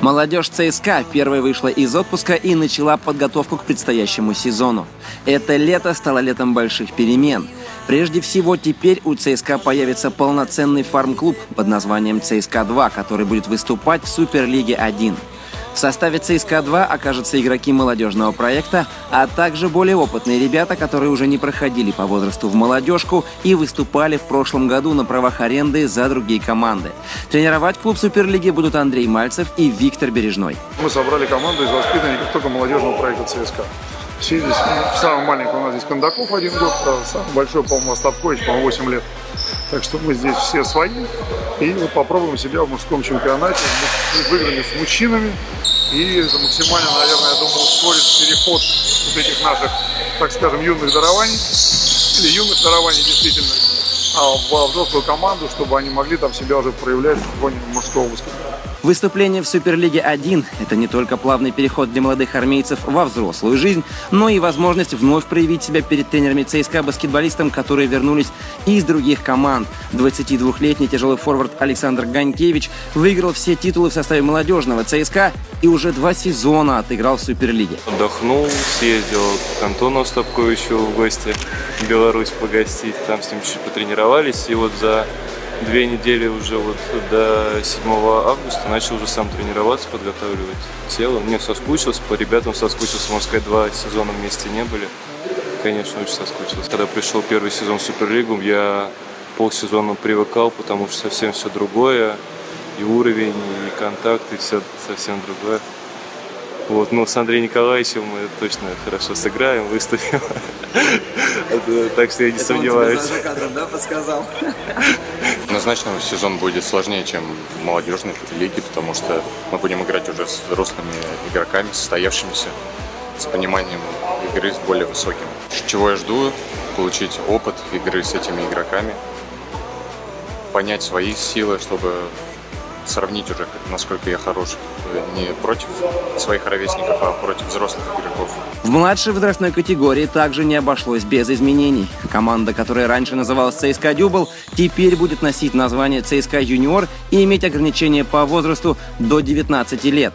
Молодежь ЦСКА первой вышла из отпуска и начала подготовку к предстоящему сезону. Это лето стало летом больших перемен. Прежде всего, теперь у ЦСКА появится полноценный фарм-клуб под названием ЦСКА-2, который будет выступать в Суперлиге 1. В составе ЦСКА-2 окажутся игроки молодежного проекта, а также более опытные ребята, которые уже не проходили по возрасту в молодежку и выступали в прошлом году на правах аренды за другие команды. Тренировать клуб Суперлиги будут Андрей Мальцев и Виктор Бережной. Мы собрали команду из воспитанников только молодежного проекта ЦСКА. Все здесь, ну, самый маленький у нас здесь Кондаков один год, а самый большой, по-моему, Остапкович, по-моему, 8 лет. Так что мы здесь все свои. И вот попробуем себя в мужском чемпионате. Мы выиграли с мужчинами. И максимально, наверное, я думаю, ускорит переход вот этих наших, так скажем, юных дарований. Или юных дарований, действительно. А в взрослую команду, чтобы они могли там себя уже проявлять в фоне мужского баскетбола. Выступление в Суперлиге 1 – это не только плавный переход для молодых армейцев во взрослую жизнь, но и возможность вновь проявить себя перед тренерами ЦСКА баскетболистам, которые вернулись из других команд. 22-летний тяжелый форвард Александр Ганькевич выиграл все титулы в составе молодежного ЦСКА и уже два сезона отыграл в Суперлиге. Отдохнул, съездил к Антону Остапковичу в гости в Беларусь погостить, там с ним чуть потренировались, и вот за две недели уже вот до 7 августа начал уже сам тренироваться, подготавливать тело. Мне соскучился, по ребятам соскучился, можно сказать, два сезона вместе не были. Конечно, очень соскучился. Когда пришел первый сезон в Суперлигу, я полсезона привыкал, потому что совсем все другое. И уровень, и контакт, и все совсем другое. Вот, но с Андреем Николаевичем мы точно хорошо сыграем, выступим. Так что я не сомневаюсь. за кадром, да, подсказал? Однозначно сезон будет сложнее, чем в молодежной лиге, потому что мы будем играть уже с взрослыми игроками, состоявшимися, с пониманием игры с более высоким. Чего я жду? Получить опыт игры с этими игроками, понять свои силы, чтобы сравнить уже, насколько я хорош не против своих ровесников, а против взрослых игроков. В младшей возрастной категории также не обошлось без изменений. Команда, которая раньше называлась ЦСКА Дюбл, теперь будет носить название ЦСКА Юниор и иметь ограничения по возрасту до 19 лет.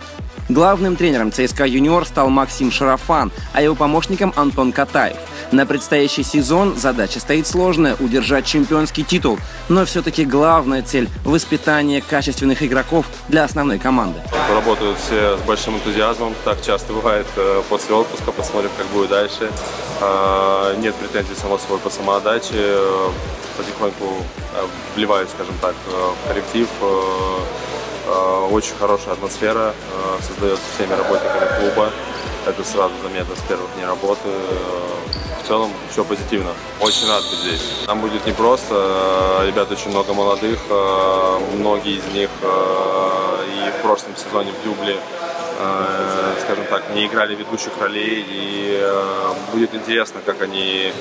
Главным тренером ЦСКА «Юниор» стал Максим Шарафан, а его помощником Антон Катаев. На предстоящий сезон задача стоит сложная – удержать чемпионский титул. Но все-таки главная цель – воспитание качественных игроков для основной команды. Работают все с большим энтузиазмом. Так часто бывает э, после отпуска. Посмотрим, как будет дальше. А, нет претензий, само собой, по самоотдаче. Э, потихоньку э, вливают, скажем так, в коллектив Э, очень хорошая атмосфера э, создается всеми работниками клуба. Это сразу заметно с первых дней работы. Э, в целом все позитивно. Очень рад быть здесь. Нам будет непросто. Ребят очень много молодых. Многие из них и в прошлом сезоне в Дюбле скажем так, не играли ведущих ролей, и будет интересно, как они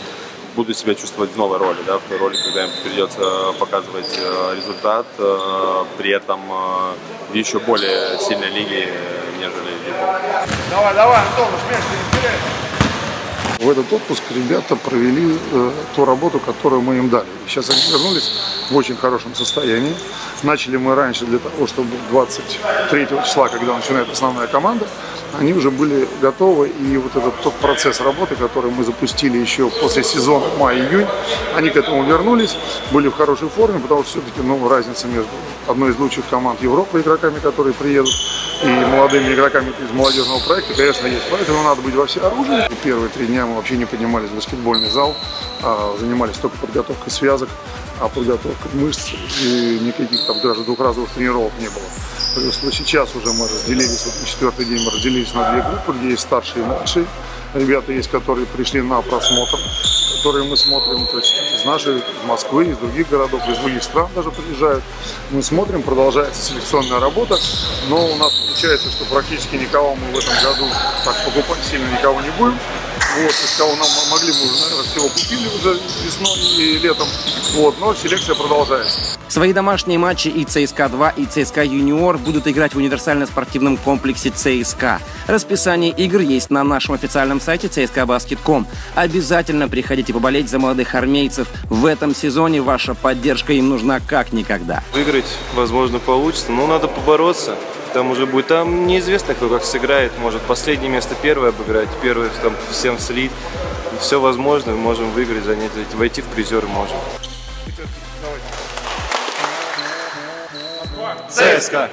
буду себя чувствовать в новой роли, да, в той роли, когда им придется показывать э, результат, э, при этом э, в еще более сильной лиге, нежели. Давай, давай, Антон, не теряй. В этот отпуск ребята провели э, ту работу, которую мы им дали. Сейчас они вернулись в очень хорошем состоянии. Начали мы раньше для того, чтобы 23 числа, когда начинает основная команда, они уже были готовы. И вот этот тот процесс работы, который мы запустили еще после сезона май-июнь, они к этому вернулись, были в хорошей форме, потому что все-таки ну, разница между одной из лучших команд Европы игроками, которые приедут, и молодыми игроками из молодежного проекта, конечно, есть. Поэтому надо быть во все оружие. Первые три дня мы вообще не поднимались в баскетбольный зал, а занимались только подготовкой связок, а подготовкой мышц и никаких там даже двухразовых тренировок не было. Плюс сейчас уже мы разделились, вот на четвертый день мы разделились на две группы, где есть старшие и младшие. Ребята есть, которые пришли на просмотр, которые мы смотрим, то есть из нашей, из Москвы, из других городов, из других стран даже приезжают. Мы смотрим, продолжается селекционная работа, но у нас получается, что практически никого мы в этом году так покупать сильно никого не будем. Вот, из кого нам могли, мы уже, наверное, всего купили уже весной и летом. Вот, но селекция продолжается. Свои домашние матчи и ЦСКА-2, и ЦСКА Юниор будут играть в универсально-спортивном комплексе ЦСКА. Расписание игр есть на нашем официальном сайте cskabasket.com. Обязательно приходите поболеть за молодых армейцев. В этом сезоне ваша поддержка им нужна как никогда. Выиграть, возможно, получится, но надо побороться. там уже будет. Там неизвестно, кто как сыграет. Может последнее место первое обыграть, первое там всем слить. Все возможно, мы можем выиграть, занять, войти в призеры можем. ЦСКА.